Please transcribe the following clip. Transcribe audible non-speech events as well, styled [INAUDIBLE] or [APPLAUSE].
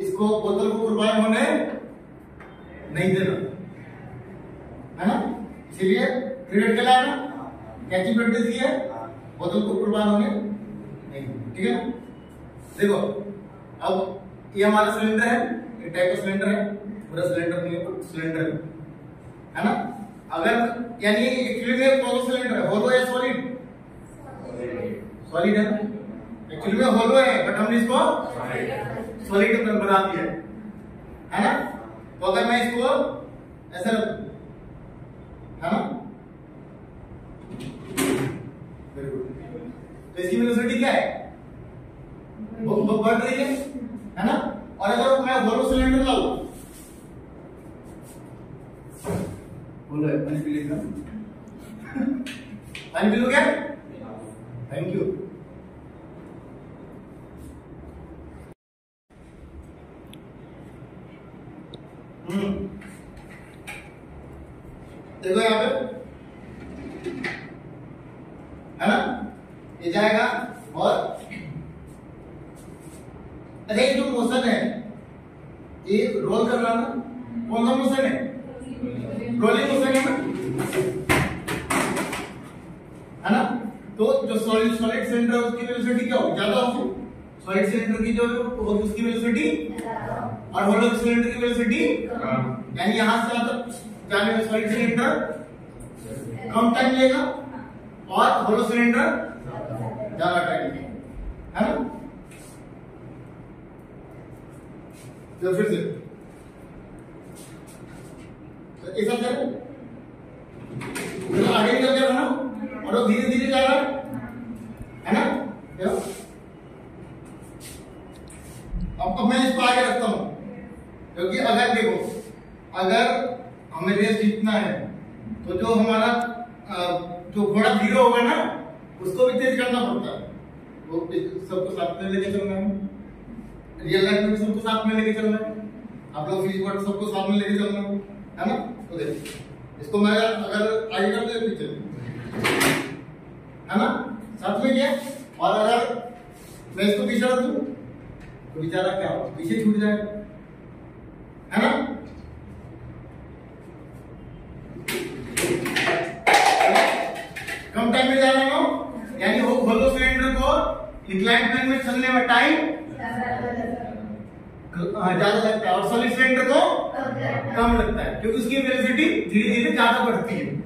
इसको बोतल को कुर्बान होने नहीं देना। है ना? इसीलिए क्रिएट कर ना? कैची कैचेबिलिटी दी है बोतल को कुर्बान होने नहीं ठीक है ना? देखो अब ये हमारा सिलेंडर है ये टाइप का सिलेंडर है पूरा सिलेंडर नहीं है सिलेंडर है। ना? अगर यानी एक्चुअली में कौन सा सिलेंडर है होलो या सॉलिड सॉलिड है एक्चुअली में होलो है बट हमने इसको सॉलिड बना दिया। है है ना? तो अगर मैं इसको ऐसा है ना. तो इसकी वेलोसिटी क्या है? वो बढ़ रही है है ना? और अगर मैं होलो सिलेंडर लाऊं? बोलो पानी पी लेगा। [LAUGHS] पानी पी लो क्या थैंक यू देखो यहाँ पे। है ना? ये जाएगा और अरे जो मोशन है, ये रोल कर रहा ना कौन सा मोशन है? रोलिंग मोशन है ना? है ना? तो जो सॉलिड सॉलिड सिलेंडर उसकी वेलोसिटी क्या होगी? ज़्यादा होगी? सॉलिड सिलेंडर की जो होगी उसकी वेलोसिटी और होलो सिलेंडर की वेलोसिटी यानी यहाँ से में सॉलिड सिलेंडर कम टाइम लेगा और होलो सिलेंडर ज़्यादा टाइम लेगा। है ना? तो फिर से। तो ऐसा करें। तो आगे निकल गया ना और धीरे धीरे जा रहा है है ना देखो अब अब मैं इसको आगे रखता हूँ। क्योंकि अगर देखो, अगर हमें रेस जीतना है तो जो हमारा जो घोड़ा धीरे होगा ना, उसको भी तेज करना पड़ता है। वो सबको साथ में लेके चलना है। रियल लाइफ में भी सबको साथ में लेके चलना है। आप लोग फ़ीस वर्ड सबको साथ में लेके चलना है। है ना? तो देखो, इसको मैं अगर आगे कर दे, पीछे। है ना? साथ में क्या? और अगर मैं इसको पीछे रख दूँ तो बेचारा क्या हो पीछे छूट जाएगा है ना? कम टाइम में जाना हो। यानी वो होलो सिलेंडर को। इंक्लाइन प्लेन में चलने में टाइम ज़्यादा लगता है। और सॉलिड सिलेंडर को? कम लगता है। क्योंकि उसकी वेलोसिटी धीरे धीरे ज़्यादा बढ़ती है है।